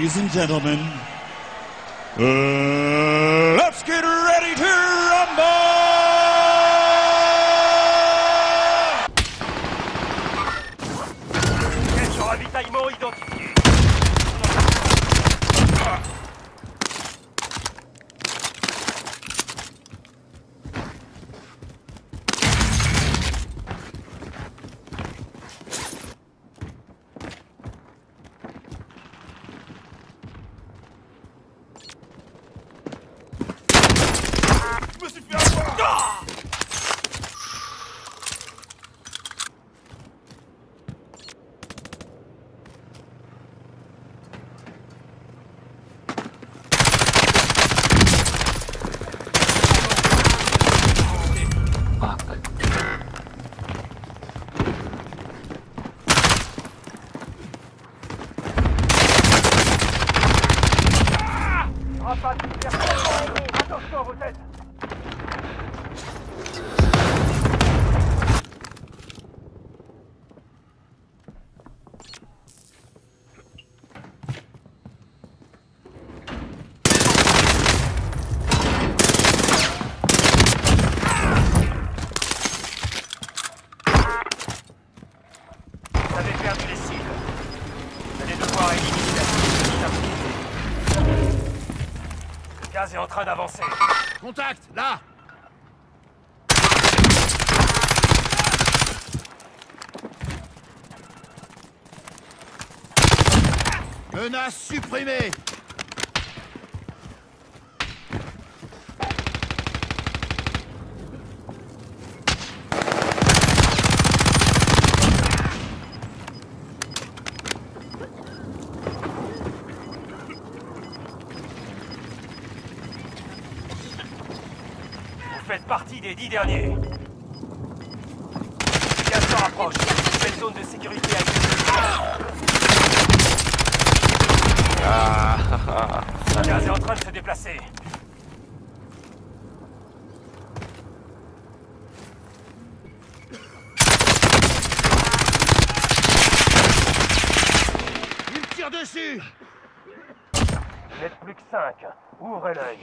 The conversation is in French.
and gentlemen, uh, let's get ready to rumble! Ravitaillement identifié. Rapace diversion. Attention vos têtes Gaz est en train d'avancer. Contact, là Menace supprimée Vous faites partie des dix derniers. Se rapproche. Nouvelle zone de sécurité active. Le gaz est en train de se déplacer. Il tire dessus Vous n'êtes plus que cinq. Ouvrez l'œil.